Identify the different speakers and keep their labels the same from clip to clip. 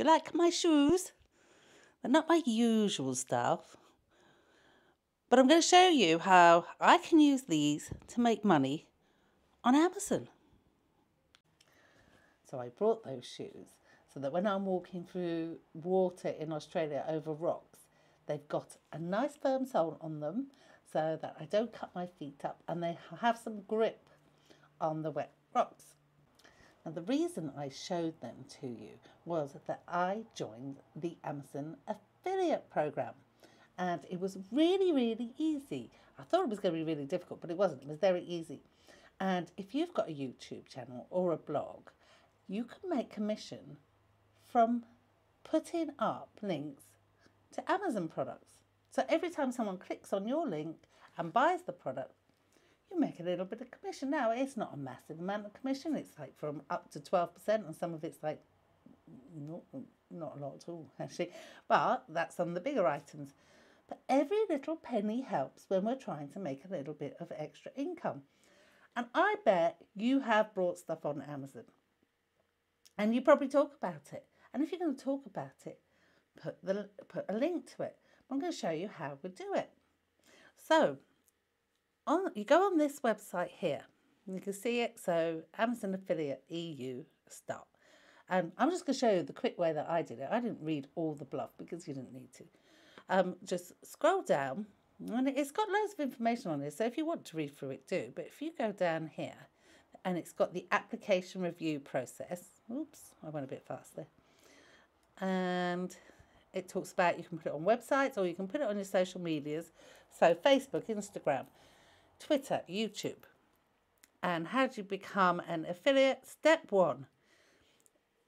Speaker 1: Do you like my shoes? They're not my usual stuff. But I'm going to show you how I can use these to make money on Amazon. So I brought those shoes so that when I'm walking through water in Australia over rocks, they've got a nice firm sole on them so that I don't cut my feet up and they have some grip on the wet rocks. Now the reason I showed them to you was that I joined the Amazon affiliate program and it was really, really easy. I thought it was going to be really difficult, but it wasn't. It was very easy. And if you've got a YouTube channel or a blog, you can make commission from putting up links to Amazon products. So every time someone clicks on your link and buys the product, you make a little bit of commission. Now, it's not a massive amount of commission. It's like from up to 12%, and some of it's like not, not a lot at all, actually. But that's on the bigger items. But every little penny helps when we're trying to make a little bit of extra income. And I bet you have brought stuff on Amazon. And you probably talk about it. And if you're going to talk about it, put the put a link to it. I'm going to show you how we do it. So, on you go on this website here. You can see it. So, Amazon Affiliate EU start. And I'm just going to show you the quick way that I did it. I didn't read all the bluff because you didn't need to um, just scroll down and it's got loads of information on it. So if you want to read through it, do. But if you go down here and it's got the application review process. Oops, I went a bit fast there. And it talks about you can put it on websites or you can put it on your social medias. So Facebook, Instagram, Twitter, YouTube. And how do you become an affiliate? Step one.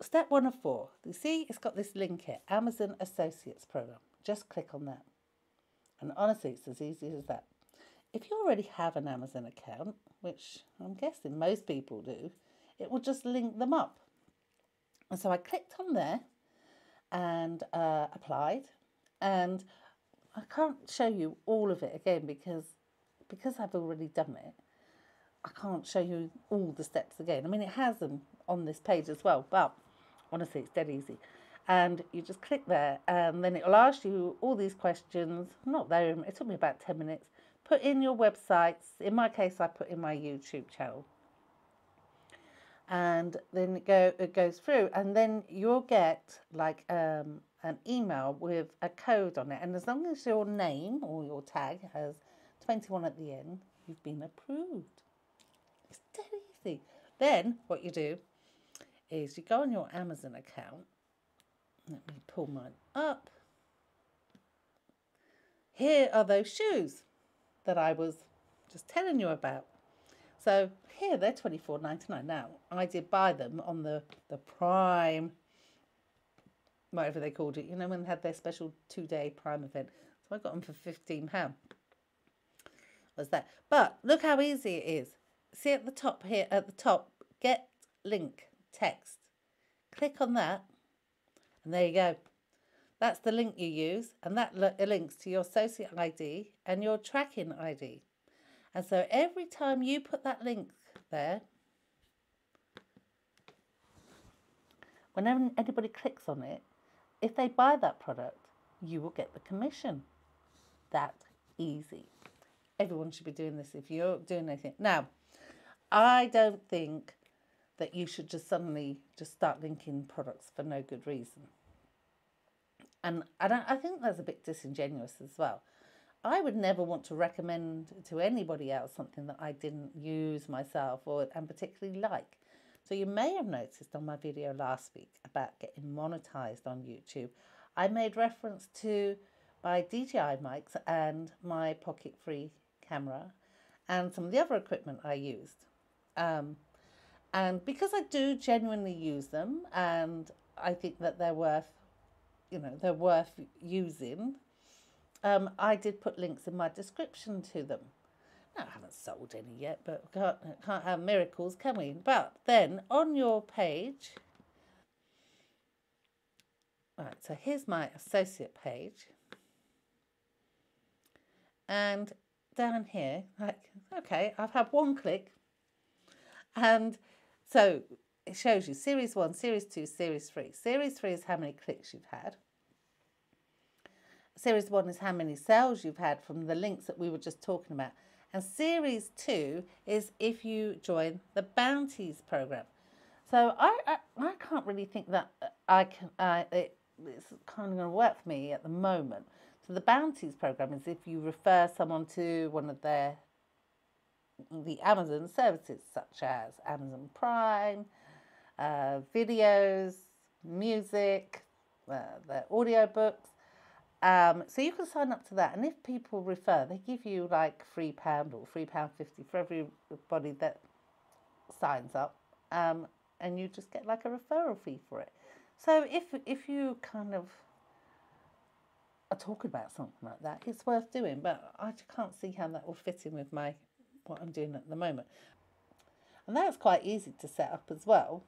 Speaker 1: Step one of four. You see, it's got this link here, Amazon Associates Program. Just click on that. And honestly, it's as easy as that. If you already have an Amazon account, which I'm guessing most people do, it will just link them up. And so I clicked on there and uh, applied. And I can't show you all of it again because because I've already done it. I can't show you all the steps again. I mean, it has them on this page as well, but honestly, it's dead easy. And you just click there and then it'll ask you all these questions. Not there it took me about 10 minutes. Put in your websites. In my case i put in my youtube channel. And then it go it goes through and then you'll get like um, an email with a code on it. And as long as your name or your tag has 21 at the end you've been approved it's dead easy then what you do is you go on your amazon account let me pull mine up. Here are those shoes that I was just telling you about. So here they're twenty four ninety nine. Now I did buy them on the the Prime, whatever they called it. You know when they had their special two day Prime event. So I got them for fifteen pound. Was that? But look how easy it is. See at the top here at the top, get link text. Click on that and there you go. That's the link you use, and that links to your associate ID and your tracking ID. And so every time you put that link there, whenever anybody clicks on it, if they buy that product, you will get the commission. That easy. Everyone should be doing this if you're doing anything. Now, I don't think that you should just suddenly just start linking products for no good reason. And I don't I think that's a bit disingenuous as well. I would never want to recommend to anybody else something that I didn't use myself or and particularly like. So you may have noticed on my video last week about getting monetized on YouTube, I made reference to my DJI mics and my pocket free camera and some of the other equipment I used. Um, and because I do genuinely use them and I think that they're worth, you know, they're worth using, um, I did put links in my description to them. Now, I haven't sold any yet, but can't, can't have miracles, can we? But then on your page, right, so here's my associate page. And down here, like, okay, I've had one click and so it shows you series one, series two, series three. Series three is how many clicks you've had. Series one is how many sales you've had from the links that we were just talking about. And series two is if you join the bounties program. So I, I, I can't really think that I can, uh, it, it's kind of going to work for me at the moment. The bounties program is if you refer someone to one of their the Amazon services such as Amazon Prime, uh, videos, music, uh, the audiobooks. Um, so you can sign up to that, and if people refer, they give you like three pound or three pound fifty for everybody that signs up, um, and you just get like a referral fee for it. So if if you kind of are talking about something like that, it's worth doing. But I can't see how that will fit in with my what I'm doing at the moment. And that's quite easy to set up as well.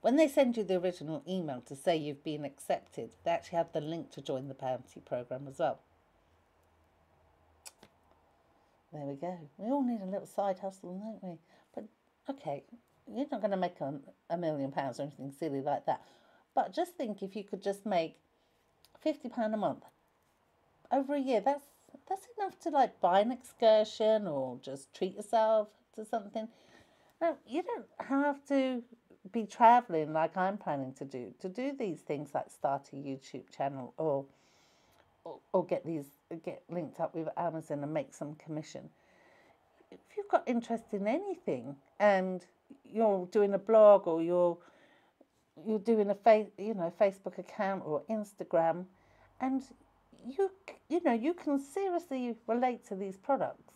Speaker 1: When they send you the original email to say you've been accepted, they actually have the link to join the bounty program as well. There we go. We all need a little side hustle, don't we? But okay, you're not going to make a, a million pounds or anything silly like that. But just think if you could just make £50 a month over a year, that's that's enough to like buy an excursion or just treat yourself to something. Now, you don't have to be traveling like I'm planning to do to do these things like start a YouTube channel or or, or get these get linked up with Amazon and make some commission. If you've got interest in anything and you're doing a blog or you're you're doing a face you know Facebook account or Instagram and you you know you can seriously relate to these products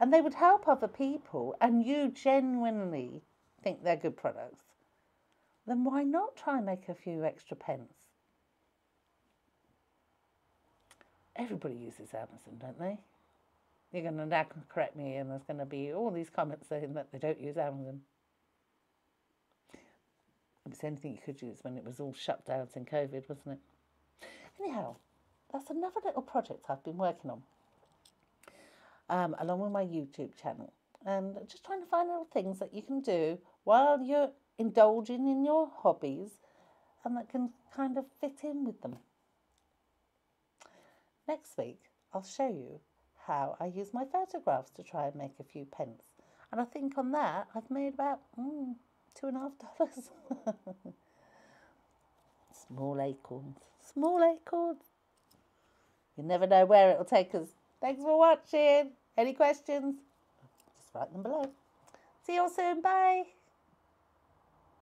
Speaker 1: and they would help other people and you genuinely think they're good products then why not try and make a few extra pence? Everybody uses Amazon, don't they? You're going to now correct me, and there's going to be all these comments saying that they don't use Amazon. It was anything you could use when it was all shut down in COVID, wasn't it? Anyhow, that's another little project I've been working on, um, along with my YouTube channel, and just trying to find little things that you can do while you're indulging in your hobbies and that can kind of fit in with them. Next week, I'll show you how I use my photographs to try and make a few pence. And I think on that, I've made about mm, two and a half dollars. Small acorns. Small acorns. You never know where it'll take us. Thanks for watching. Any questions? Just write them below. See you all soon. Bye.